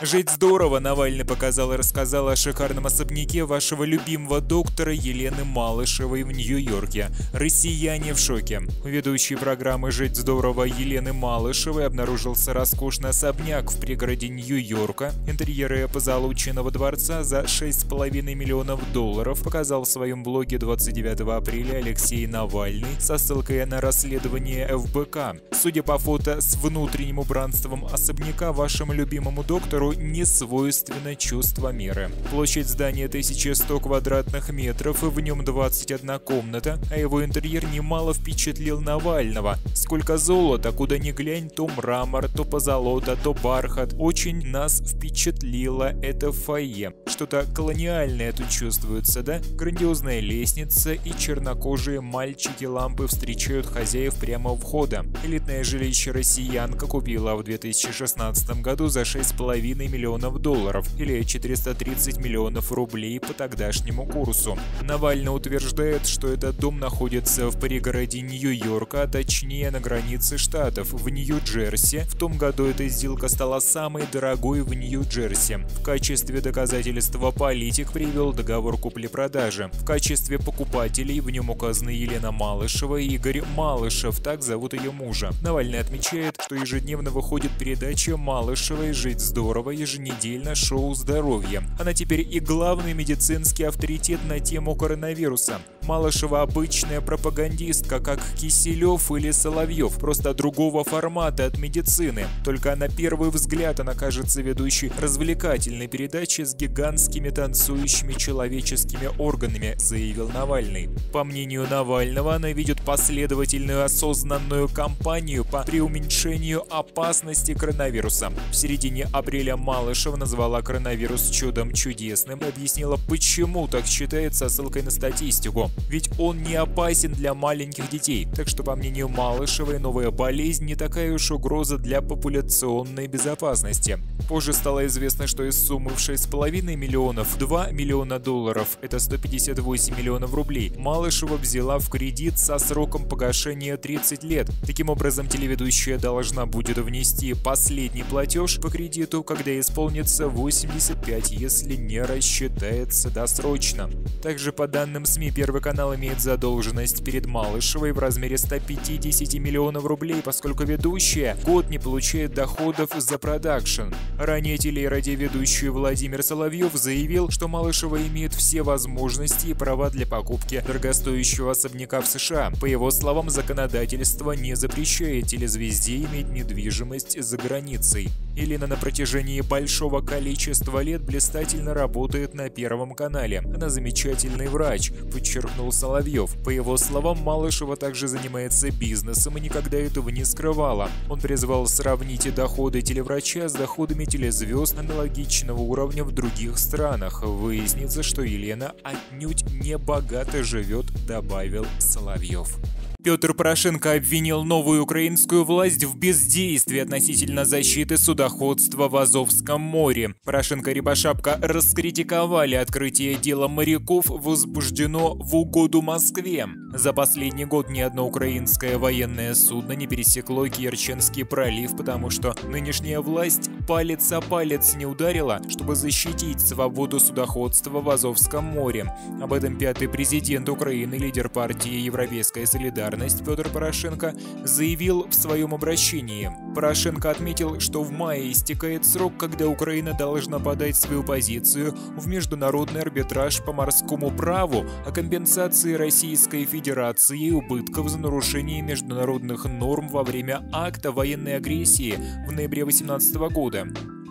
Жить здорово, Навальный показал и рассказал о шикарном особняке вашего любимого доктора Елены Малышевой в Нью-Йорке. Россияне в шоке. У ведущей программы «Жить здорово» Елены Малышевой обнаружился роскошный особняк в пригороде Нью-Йорка. Интерьеры позолоченного дворца за 6,5 миллионов долларов показал в своем блоге 29 апреля Алексей Навальный со ссылкой на расследование ФБК. Судя по фото с внутренним убранством особняка, вашему любимому доктору Гитлеру не свойственно чувство меры. Площадь здания 1100 квадратных метров, в нем 21 комната, а его интерьер немало впечатлил Навального. Сколько золота, куда ни глянь, то мрамор, то позолота, то бархат. Очень нас впечатлило это фойе. Что-то колониальное тут чувствуется, да? Грандиозная лестница и чернокожие мальчики-лампы встречают хозяев прямо у входа. Элитное жилище россиянка купила в 2016 году за 6,5 2,5 миллионов долларов или 430 миллионов рублей по тогдашнему курсу. Навальный утверждает, что этот дом находится в пригороде Нью-Йорка, а точнее на границе штатов, в Нью-Джерси. В том году эта сделка стала самой дорогой в Нью-Джерси. В качестве доказательства политик привел договор купли-продажи. В качестве покупателей в нем указаны Елена Малышева и Игорь Малышев, так зовут ее мужа. Навальный отмечает, что ежедневно выходит передача Малышевой «Жить здорово», Егорова еженедельно шоу «Здоровье». Она теперь и главный медицинский авторитет на тему коронавируса. Малышева обычная пропагандистка, как Киселев или Соловьев, просто другого формата от медицины. Только на первый взгляд она кажется ведущей развлекательной передачи с гигантскими танцующими человеческими органами, заявил Навальный. По мнению Навального, она ведет последовательную осознанную кампанию по преуменьшению опасности коронавируса. В середине апреля Малышева назвала коронавирус чудом чудесным и объяснила, почему так считается ссылкой на статистику ведь он не опасен для маленьких детей. Так что, по мнению Малышевой, новая болезнь не такая уж угроза для популяционной безопасности. Позже стало известно, что из суммы в 6,5 миллионов 2 миллиона долларов, это 158 миллионов рублей, Малышева взяла в кредит со сроком погашения 30 лет. Таким образом, телеведущая должна будет внести последний платеж по кредиту, когда исполнится 85, если не рассчитается досрочно. Также по данным СМИ, Первый канал имеет задолженность перед Малышевой в размере 150 миллионов рублей, поскольку ведущая год не получает доходов за продакшн. Ранее телерадиоведущий Владимир Соловьев заявил, что Малышева имеет все возможности и права для покупки дорогостоящего особняка в США. По его словам, законодательство не запрещает телезвезде иметь недвижимость за границей. Елена на протяжении большого количества лет блистательно работает на Первом канале. Она замечательный врач, подчеркнул Соловьев. По его словам, Малышева также занимается бизнесом и никогда этого не скрывала. Он призвал сравнить доходы телеврача с доходами телезвезд аналогичного уровня в других странах. Выяснится, что Елена отнюдь не богато живет, добавил Соловьев. Петр Порошенко обвинил новую украинскую власть в бездействии относительно защиты судоходства в Азовском море. Порошенко и Рябошапка раскритиковали открытие дела моряков, возбуждено в угоду Москве. За последний год ни одно украинское военное судно не пересекло Керченский пролив, потому что нынешняя власть палец о палец не ударила, чтобы защитить свободу судоходства в Азовском море. Об этом пятый президент Украины, лидер партии Европейская солидарность солидарность Петр Порошенко заявил в своем обращении. Порошенко отметил, что в мае истекает срок, когда Украина должна подать свою позицию в международный арбитраж по морскому праву о компенсации Российской Федерации убытков за нарушение международных норм во время акта военной агрессии в ноябре 2018 года.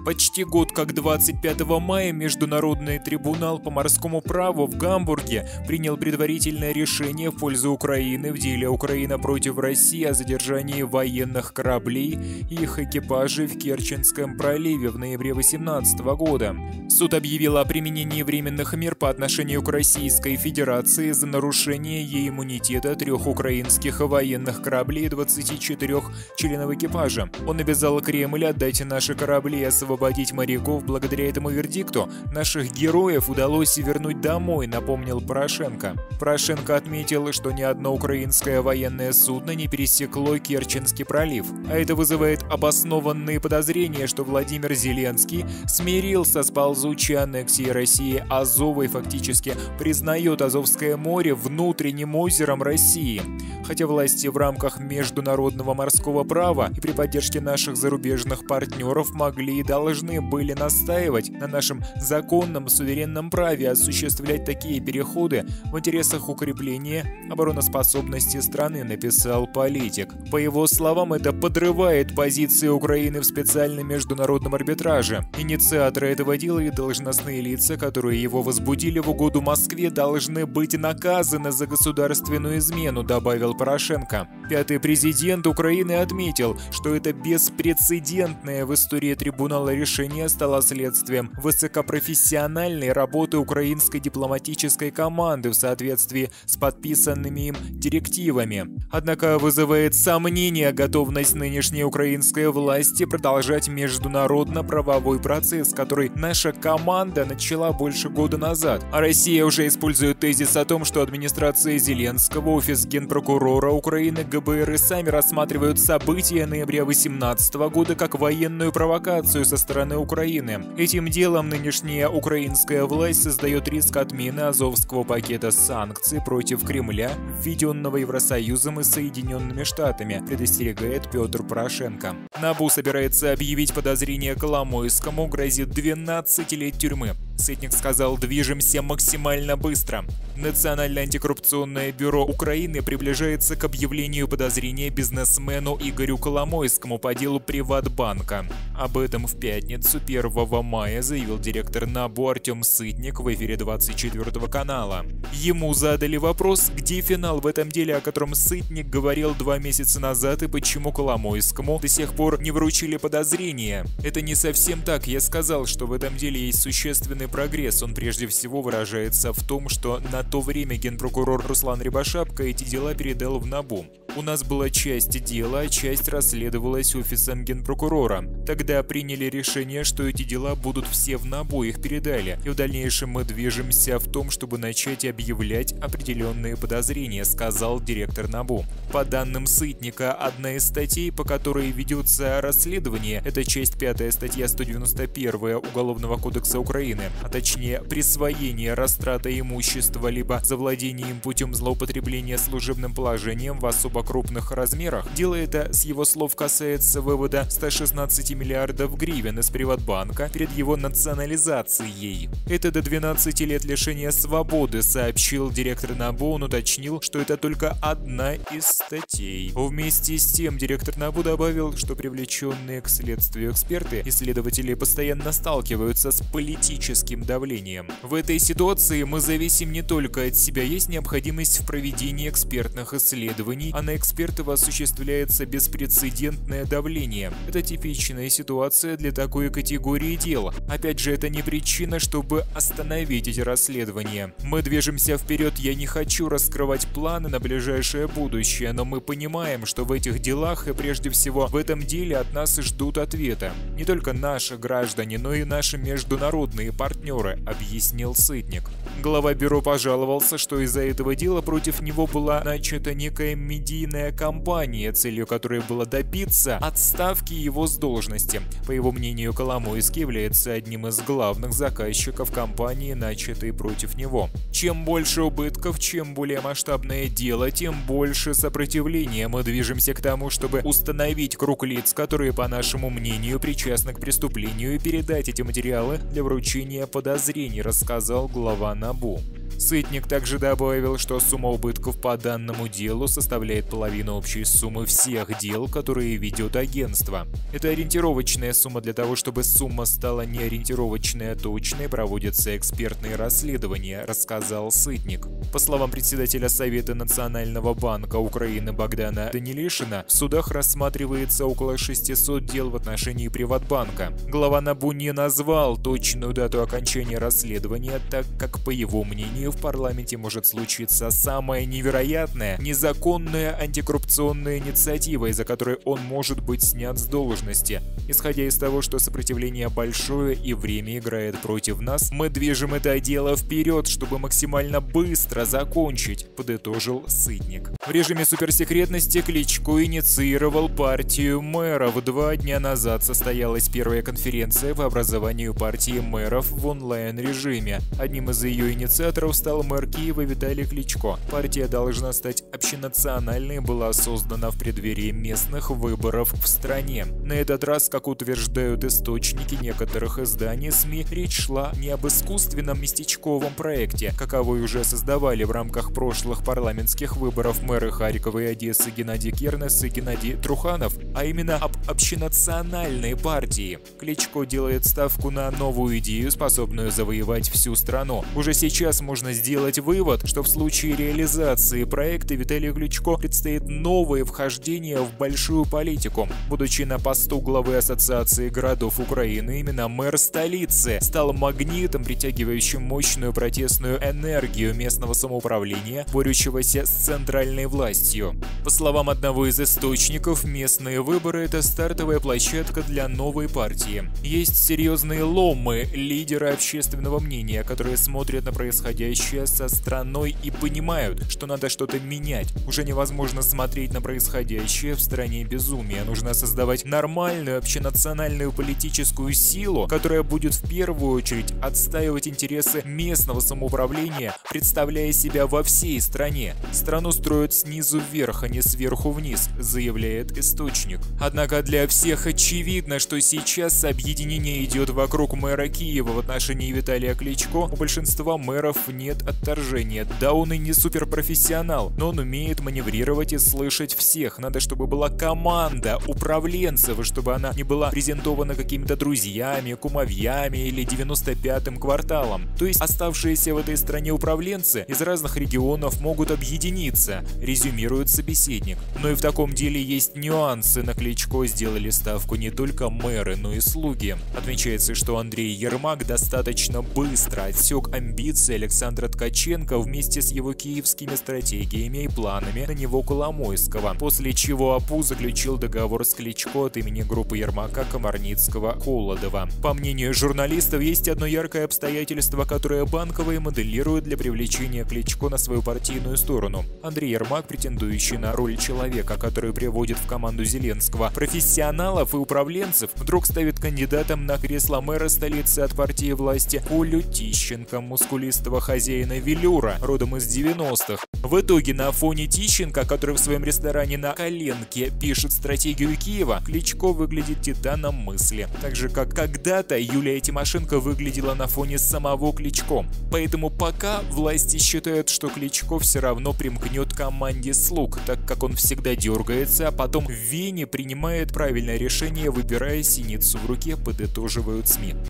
Почти год как 25 мая Международный трибунал по морскому праву в Гамбурге принял предварительное решение в пользу Украины в деле Украина против России о задержании военных кораблей и их экипажей в Керченском проливе в ноябре 2018 года. Суд объявил о применении временных мер по отношению к Российской Федерации за нарушение ей иммунитета трех украинских военных кораблей и 24 членов экипажа. Он обязал Кремль отдать наши корабли и освободить моряков благодаря этому вердикту. Наших героев удалось вернуть домой, напомнил Порошенко. Порошенко отметил, что ни одно украинское военное судно не пересекло Керченский пролив. А это вызывает обоснованные подозрения, что Владимир Зеленский смирился с ползучей аннексией России Азова и фактически признает Азовское море внутренним озером России. Хотя власти в рамках международного морского права и при поддержке наших зарубежных партнеров могли и должны были настаивать на нашем законном суверенном праве осуществлять такие переходы в интересах укрепления обороноспособности страны, написал политик. По его словам, это подрывает позиции Украины в специальном международном арбитраже. Инициаторы этого дела и должностные лица, которые его возбудили в угоду Москве, должны быть наказаны за государственную измену, добавил Порошенко. Пятый президент Украины отметил, что это беспрецедентное в истории трибунала решение стало следствием высокопрофессиональной работы украинской дипломатической команды в соответствии с подписанными им директивами. Однако вызывает сомнение готовность нынешней украинской власти продолжать международно-правовой процесс, который наша команда начала больше года назад. А Россия уже использует тезис о том, что администрация Зеленского, офис генпрокурора Украины, ГБР и сами рассматривают события ноября 2018 года как военную провокацию со стороны Украины. Этим делом нынешняя украинская власть создает риск отмены Азовского пакета санкций против Кремля, введенного Евросоюзом и Соединенными Штатами, предостерегает Петр Порошенко. НАБУ собирается объявить подозрение Коломойскому, грозит 12 лет тюрьмы. Сытник сказал, движемся максимально быстро. Национальное антикоррупционное бюро Украины приближается к объявлению подозрения бизнесмену Игорю Коломойскому по делу Приватбанка. Об этом в пятницу 1 мая заявил директор НАБУ Артем Сытник в эфире 24 канала. Ему задали вопрос, где финал в этом деле, о котором Сытник говорил два месяца назад и почему Коломойскому до сих пор не вручили подозрения. Это не совсем так, я сказал, что в этом деле есть существенный прогресс. Он прежде всего выражается в том, что на то время генпрокурор Руслан Рябошапка эти дела передал в НАБУ. У нас была часть дела, а часть расследовалась офисом генпрокурора. Тогда приняли решение, что эти дела будут все в НАБУ, их передали. И в дальнейшем мы движемся в том, чтобы начать объявлять определенные подозрения, сказал директор НАБУ. По данным Сытника, одна из статей, по которой ведется расследование, это часть 5 статья 191 Уголовного кодекса Украины, а точнее присвоение растрата имущества либо завладение им путем злоупотребления служебным положением в особо крупных размерах. Дело это, с его слов, касается вывода 116 миллиардов гривен из Приватбанка перед его национализацией. Это до 12 лет лишения свободы, сообщил директор НАБУ, он уточнил, что это только одна из статей. Вместе с тем директор НАБУ добавил, что привлеченные к следствию эксперты и следователи постоянно сталкиваются с политическим давлением. В этой ситуации мы зависим не только от себя, есть необходимость в проведении экспертных исследований, а на экспертов осуществляется беспрецедентное давление. Это типичная ситуация для такой категории дел. Опять же, это не причина, чтобы остановить эти расследования. Мы движемся вперед, я не хочу раскрывать планы на ближайшее будущее, но мы понимаем, что в этих делах и прежде всего в этом деле от нас ждут ответа. Не только наши граждане, но и наши международные партнеры, объяснил Сытник. Глава бюро пожаловался, что из-за этого дела против него была начата некая медийная кампания, целью которой было добиться отставки его с должности. По его мнению, Коломойский является одним из главных заказчиков кампании, начатой против него. Чем больше убытков, чем более масштабное дело, тем больше сопротивления. Мы движемся к тому, чтобы установить круг лиц, которые, по нашему мнению, причастны к преступлению и передать эти материалы для вручения подозрений, рассказал глава НАБУ. Сытник также добавил, что сумма убытков по данному делу составляет половину общей суммы всех дел, которые ведет агентство. Это ориентировочная сумма для того, чтобы сумма стала не ориентировочной, а точной, проводятся экспертные расследования, рассказал Сытник. По словам председателя Совета Национального банка Украины Богдана Данилишина, в судах рассматривается около 600 дел в отношении Приватбанка. Глава НАБУ не назвал точную дату окончания расследования, так как, по его мнению, дни в парламенте может случиться самая невероятная, незаконная антикоррупционная инициатива, из-за которой он может быть снят с должности. Исходя из того, что сопротивление большое и время играет против нас, мы движем это дело вперед, чтобы максимально быстро закончить, подытожил Сытник. В режиме суперсекретности Кличко инициировал партию мэров. Два дня назад состоялась первая конференция по образованию партии мэров в онлайн-режиме. Одним из ее инициаторов стал мэр Киева Виталий Кличко. Партия должна стать общенациональной была создана в преддверии местных выборов в стране. На этот раз, как утверждают источники некоторых изданий СМИ, речь шла не об искусственном местечковом проекте, каковой уже создавали в рамках прошлых парламентских выборов мэры Харькова и Одессы Геннадий Кернес и Геннадий Труханов, а именно об общенациональной партии. Кличко делает ставку на новую идею, способную завоевать всю страну. Уже сейчас можно сделать вывод, что в случае реализации проекта Виталию Кличко предстоит новое вхождение в большую политику. Будучи на посту главы Ассоциации городов Украины, именно мэр столицы стал магнитом, притягивающим мощную протестную энергию местного самоуправления, борющегося с центральной властью. По словам одного из источников, местные выборы – это стартовая площадка для новой партии. Есть серьезные ломы лидеры общественного мнения, которые смотрят на происходящее со страной и понимают, что надо что-то менять. Уже невозможно смотреть на происходящее в стране безумия. Нужно создавать нормальную общенациональную политическую силу, которая будет в первую очередь отстаивать интересы местного самоуправления, представляя себя во всей стране. Страну строят снизу вверх, а не сверху вниз, заявляет источник. Однако для всех очевидно, что сейчас объединение идет вокруг мэра Киева в отношении Виталия Кличко. У большинства мэров нет отторжения. Да, он и не суперпрофессионал, но он умеет маневрировать и слышать всех. Надо, чтобы была команда управленцев, чтобы она не была презентована какими-то друзьями, кумовьями или 95-м кварталом. То есть оставшиеся в этой стране управленцы из разных регионов могут объединиться, резюмирует собеседник. Но и в таком деле есть нюансы. На Кличко сделали ставку не только мэры, но и слуги. Отмечается, что Андрей Ермак достаточно быстро отсек амбиции Александра Ткаченко вместе с его киевскими стратегиями и планами на него Коломойского, после чего АПУ заключил договор с Кличко от имени группы Ермака, Комарницкого, Холодова. По мнению журналистов, есть одно яркое обстоятельство, которое банковые моделируют для привлечения Кличко на свою партийную сторону. Андрей Ермак, претендующий на роль человека, который приводит в команду Зеленского профессионалов и управленцев, вдруг ставит кандидатом на кресло мэра столицы от партии власти Колю Тищенко, мускулистого хозяина Велюра, родом из 90-х. В итоге на фоне Тищенко, который в своем ресторане на коленке пишет стратегию Киева, Кличко выглядит титаном мысли. Так же, как когда-то Юлия Тимошенко выглядела на фоне самого Кличко. Поэтому пока власти считают, что Кличко все равно примкнет команде слуг, так как он всегда дергается, а потом в Вене принимает правильное решение, выбирая синицу в руке, подытоживают СМИ.